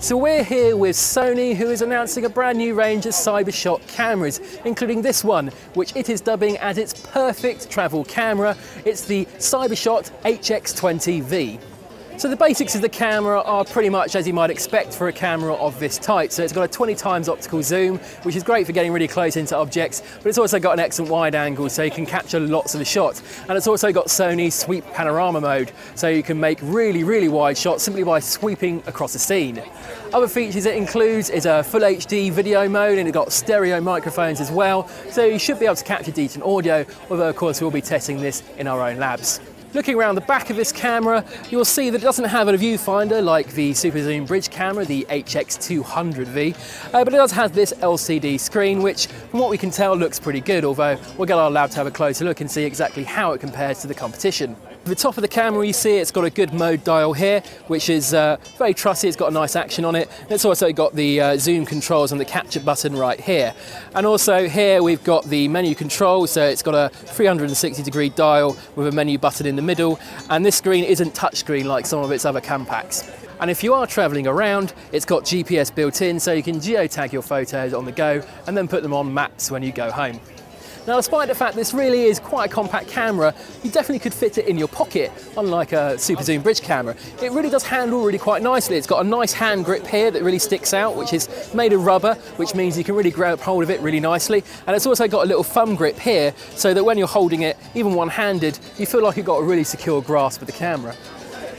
So we're here with Sony who is announcing a brand new range of CyberShot cameras, including this one, which it is dubbing as its perfect travel camera. It's the CyberShot HX20V. So the basics of the camera are pretty much as you might expect for a camera of this type. So it's got a 20 times optical zoom, which is great for getting really close into objects, but it's also got an excellent wide angle so you can capture lots of the shots. And it's also got Sony's sweep panorama mode, so you can make really, really wide shots simply by sweeping across the scene. Other features it includes is a full HD video mode and it's got stereo microphones as well, so you should be able to capture decent audio, although of course we'll be testing this in our own labs. Looking around the back of this camera, you'll see that it doesn't have a viewfinder like the Super Zoom Bridge camera, the HX200V, uh, but it does have this LCD screen, which from what we can tell looks pretty good, although we'll get our lab to have a closer look and see exactly how it compares to the competition. At the top of the camera you see it's got a good mode dial here which is uh, very trussy, it's got a nice action on it. It's also got the uh, zoom controls and the capture button right here. And also here we've got the menu control so it's got a 360 degree dial with a menu button in the middle and this screen isn't touchscreen like some of its other compacts. And if you are travelling around, it's got GPS built in so you can geotag your photos on the go and then put them on maps when you go home. Now, despite the fact this really is quite a compact camera, you definitely could fit it in your pocket, unlike a Super Zoom Bridge camera. It really does handle really quite nicely. It's got a nice hand grip here that really sticks out, which is made of rubber, which means you can really grab hold of it really nicely. And it's also got a little thumb grip here, so that when you're holding it, even one-handed, you feel like you've got a really secure grasp of the camera.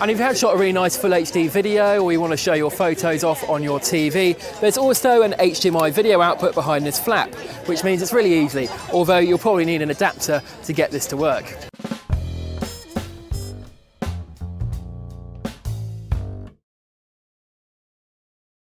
And if you have shot a really nice full HD video or you want to show your photos off on your TV, there's also an HDMI video output behind this flap, which means it's really easy, although you'll probably need an adapter to get this to work.